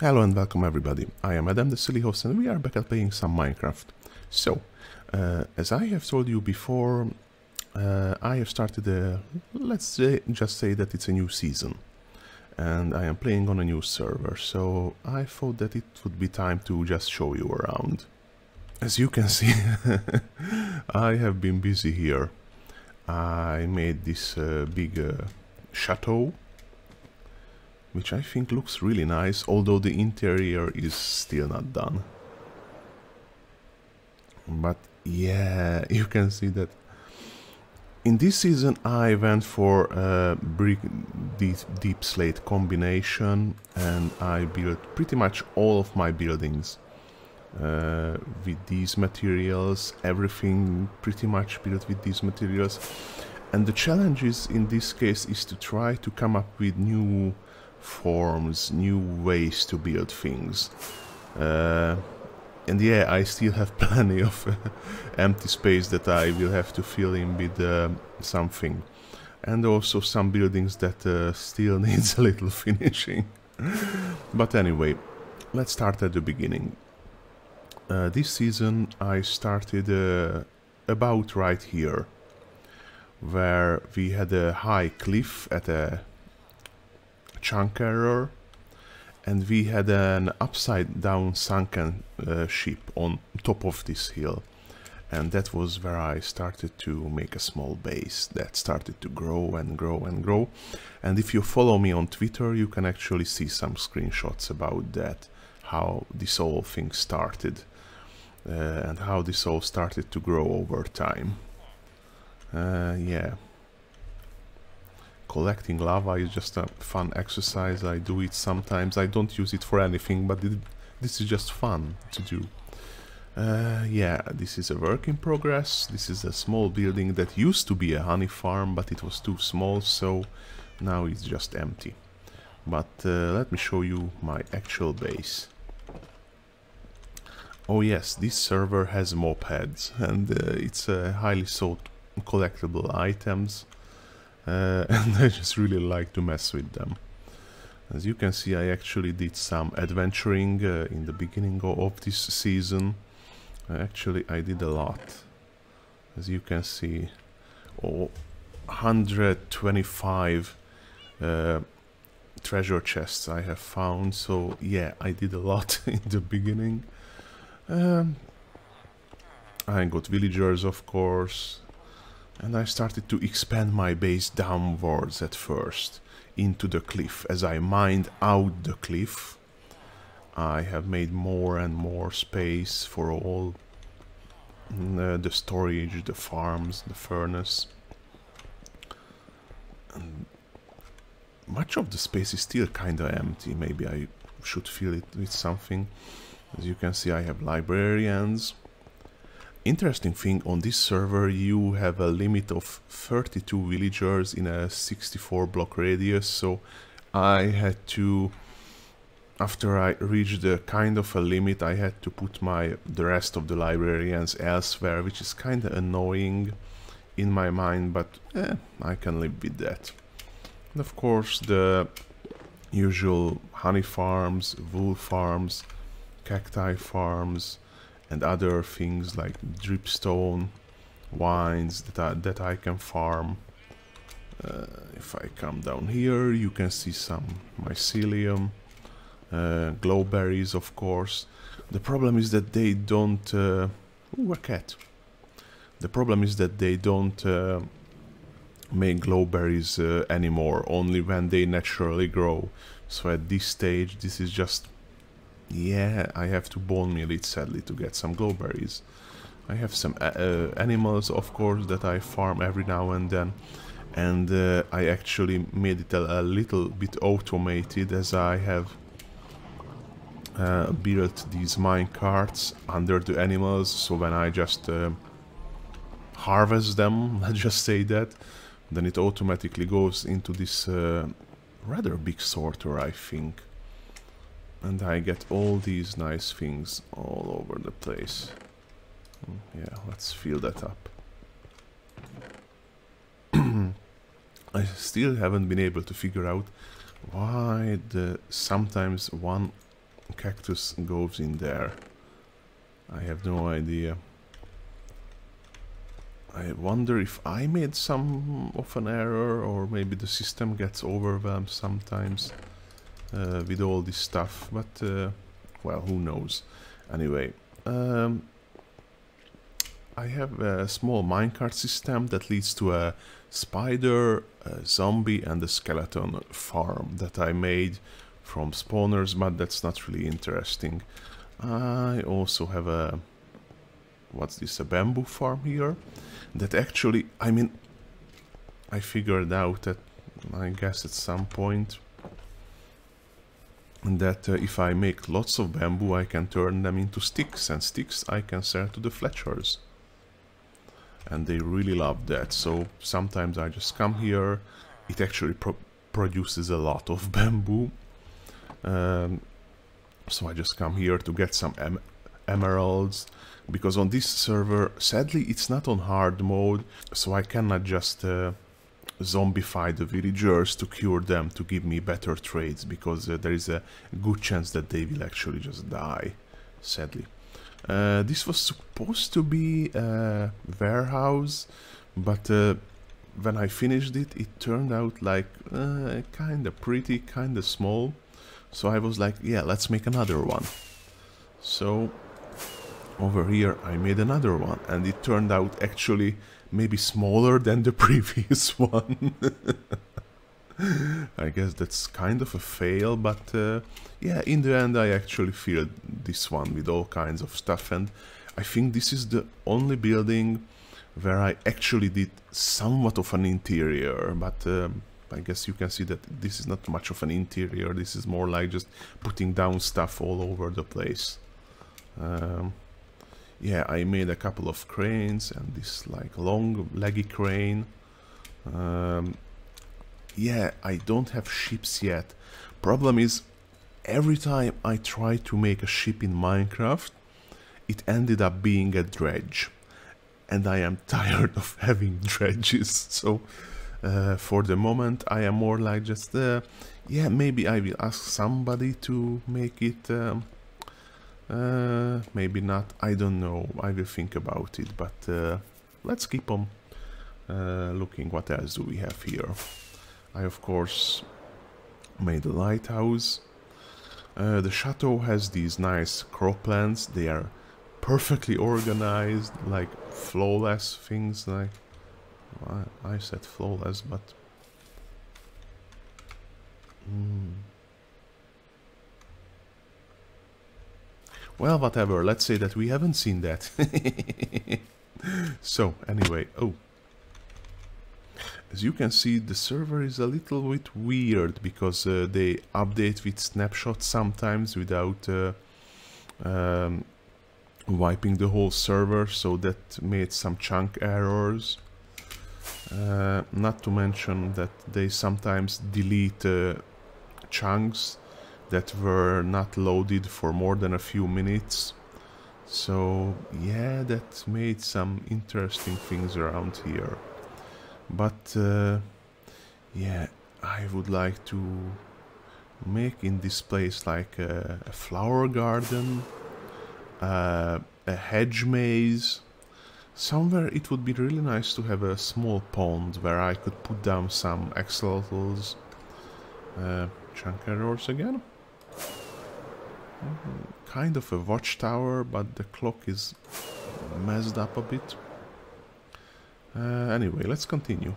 Hello and welcome everybody. I am Adam the Silly Hoss and we are back at playing some Minecraft. So, uh, as I have told you before, uh, I have started a, let's say, just say that it's a new season. And I am playing on a new server, so I thought that it would be time to just show you around. As you can see, I have been busy here. I made this uh, big uh, chateau which I think looks really nice, although the interior is still not done. But yeah, you can see that in this season I went for a brick deep, deep slate combination and I built pretty much all of my buildings uh, with these materials, everything pretty much built with these materials. And the challenge is in this case is to try to come up with new forms, new ways to build things. Uh, and yeah, I still have plenty of uh, empty space that I will have to fill in with uh, something. And also some buildings that uh, still needs a little finishing. but anyway, let's start at the beginning. Uh, this season I started uh, about right here, where we had a high cliff at a chunk error and we had an upside down sunken uh, ship on top of this hill and that was where I started to make a small base that started to grow and grow and grow. And if you follow me on Twitter you can actually see some screenshots about that how this whole thing started uh, and how this all started to grow over time. Uh, yeah collecting lava is just a fun exercise. I do it sometimes. I don't use it for anything, but it, this is just fun to do. Uh, yeah, this is a work in progress. This is a small building that used to be a honey farm, but it was too small, so now it's just empty. But uh, let me show you my actual base. Oh yes, this server has mopeds, and uh, it's a highly sought collectible items uh, and I just really like to mess with them. As you can see, I actually did some adventuring uh, in the beginning of this season. Uh, actually, I did a lot. As you can see, oh, 125 uh, treasure chests I have found. So yeah, I did a lot in the beginning. Um, I got villagers, of course, and I started to expand my base downwards at first into the cliff. As I mined out the cliff, I have made more and more space for all uh, the storage, the farms, the furnace. And much of the space is still kinda empty. Maybe I should fill it with something. As you can see, I have librarians interesting thing on this server you have a limit of 32 villagers in a 64 block radius. So I had to after I reached the kind of a limit I had to put my the rest of the librarians elsewhere which is kind of annoying in my mind but eh, I can live with that. And of course the usual honey farms, wool farms, cacti farms, and other things like dripstone, wines that I, that I can farm. Uh, if I come down here, you can see some mycelium, uh, glowberries, of course. The problem is that they don't... Uh, ooh, a cat. The problem is that they don't uh, make glowberries uh, anymore, only when they naturally grow. So at this stage, this is just yeah, I have to bone meal it sadly to get some glowberries. I have some uh, uh, animals, of course, that I farm every now and then. And uh, I actually made it a, a, little bit automated as I have uh, built these mine carts under the animals. So when I just uh, harvest them, let's just say that, then it automatically goes into this uh, rather big sorter, I think and I get all these nice things all over the place. Hmm, yeah, let's fill that up. I still haven't been able to figure out why the sometimes one cactus goes in there. I have no idea. I wonder if I made some of an error or maybe the system gets overwhelmed sometimes with all this stuff, but uh, well, who knows. Anyway, um, I have a small minecart system that leads to a spider, a zombie and a skeleton farm that I made from spawners, but that's not really interesting. I also have a... what's this, a bamboo farm here? That actually, I mean, I figured out that, I guess at some point, that uh, if I make lots of bamboo I can turn them into sticks and sticks I can sell to the Fletchers. And they really love that. So sometimes I just come here. It actually pro produces a lot of bamboo. Um, so I just come here to get some em emeralds. Because on this server sadly it's not on hard mode. So I cannot just uh, zombify the villagers to cure them to give me better trades because uh, there is a good chance that they will actually just die sadly. Uh, this was supposed to be a warehouse but uh, when I finished it it turned out like uh, kinda pretty kinda small. So I was like yeah let's make another one. So over here I made another one and it turned out actually maybe smaller than the previous one. I guess that's kind of a fail, but uh, yeah, in the end I actually filled this one with all kinds of stuff and I think this is the only building where I actually did somewhat of an interior, but um, I guess you can see that this is not much of an interior, this is more like just putting down stuff all over the place. Um, yeah, I made a couple of cranes and this like long leggy crane. Um, yeah, I don't have ships yet. Problem is, every time I try to make a ship in Minecraft, it ended up being a dredge. And I am tired of having dredges, so uh, for the moment I am more like just, uh, yeah, maybe I will ask somebody to make it um, uh, maybe not. I don't know. I will think about it. But uh, let's keep on uh, looking. What else do we have here? I, of course, made a lighthouse. Uh, the chateau has these nice croplands. They are perfectly organized, like flawless things. Like I, I said flawless, but. Mm. Well, whatever. Let's say that we haven't seen that. so, anyway. Oh. As you can see, the server is a little bit weird because uh, they update with snapshots sometimes without uh, um, wiping the whole server, so that made some chunk errors. Uh, not to mention that they sometimes delete uh, chunks that were not loaded for more than a few minutes. So yeah, that made some interesting things around here. But uh, yeah, I would like to make in this place like a, a flower garden, uh, a hedge maze. Somewhere it would be really nice to have a small pond where I could put down some axolotls. Uh, chunk errors again kind of a watchtower, but the clock is messed up a bit. Uh, anyway, let's continue.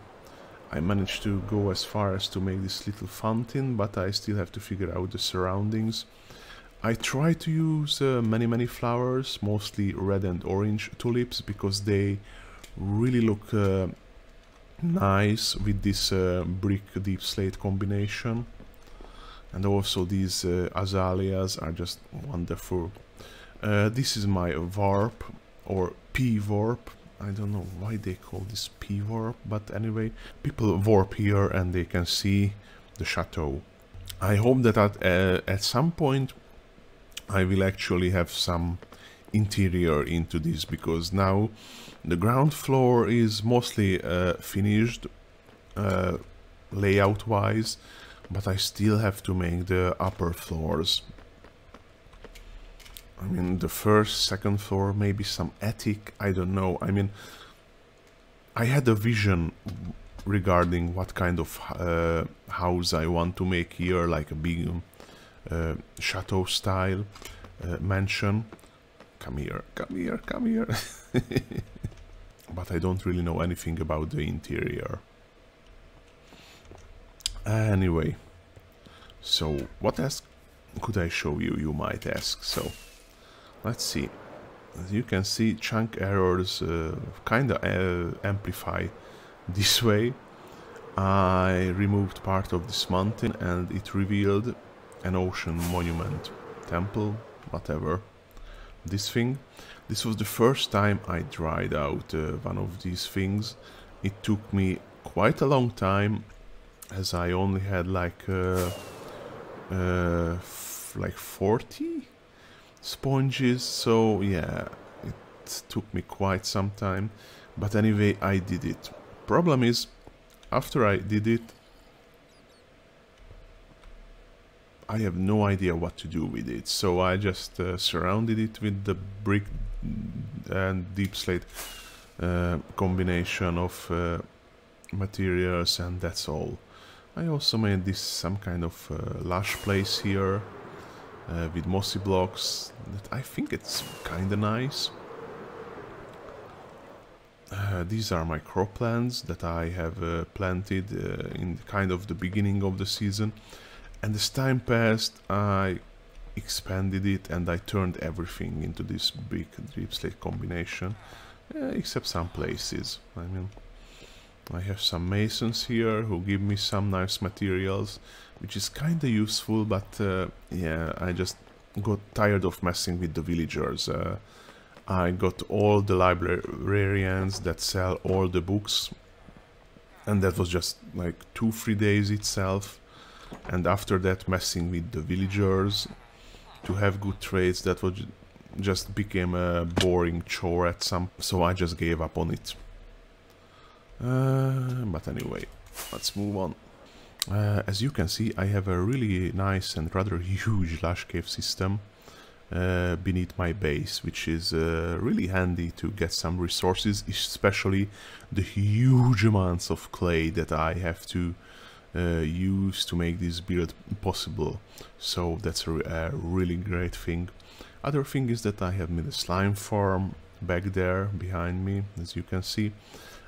I managed to go as far as to make this little fountain, but I still have to figure out the surroundings. I try to use uh, many many flowers, mostly red and orange tulips, because they really look uh, nice with this uh, brick deep slate combination and also these uh, azaleas are just wonderful. Uh, this is my warp or P warp. I don't know why they call this P warp, but anyway, people warp here and they can see the chateau. I hope that at, uh, at some point I will actually have some interior into this because now the ground floor is mostly uh, finished uh, layout wise but I still have to make the upper floors. I mean, the first, second floor, maybe some attic, I don't know. I mean, I had a vision regarding what kind of uh, house I want to make here, like a big uh, chateau style uh, mansion. Come here, come here, come here. but I don't really know anything about the interior. Anyway, so what else could I show you, you might ask. So, let's see. As you can see, chunk errors uh, kind of uh, amplify this way. I removed part of this mountain and it revealed an ocean monument, temple, whatever. This thing. This was the first time I tried out uh, one of these things. It took me quite a long time as I only had like uh, uh, like 40 sponges so yeah it took me quite some time. But anyway I did it. Problem is after I did it I have no idea what to do with it. So I just uh, surrounded it with the brick and deep slate uh, combination of uh, materials and that's all I also made this some kind of uh, lush place here uh, with mossy blocks that I think it's kinda nice. Uh, these are my croplands that I have uh, planted uh, in kind of the beginning of the season and as time passed I expanded it and I turned everything into this big deep slate combination uh, except some places. I mean I have some masons here who give me some nice materials, which is kinda useful, but uh, yeah, I just got tired of messing with the villagers. Uh, I got all the librarians that sell all the books, and that was just like two, three days itself. And after that, messing with the villagers to have good trades, that was just became a boring chore at some, so I just gave up on it. Uh, but anyway, let's move on. Uh, as you can see, I have a really nice and rather huge lush cave system uh, beneath my base, which is uh, really handy to get some resources, especially the huge amounts of clay that I have to uh, use to make this build possible. So that's a, a, really great thing. Other thing is that I have made a slime farm back there behind me, as you can see.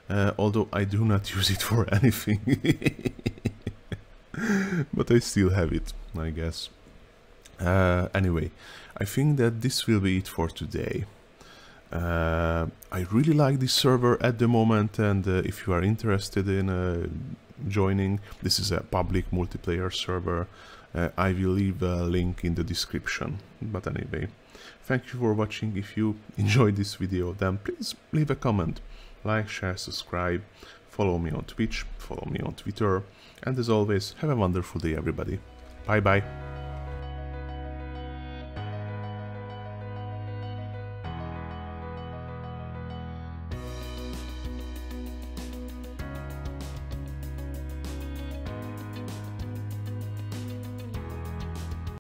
Uh, although I do not use it for anything. but I still have it, I guess. Uh, anyway, I think that this will be it for today. Uh, I really like this server at the moment and uh, if you are interested in uh, joining, this is a public multiplayer server. Uh, I will leave a link in the description. But anyway, thank you for watching. If you enjoyed this video, then please leave a comment like, share, subscribe, follow me on Twitch, follow me on Twitter, and as always, have a wonderful day everybody. Bye bye.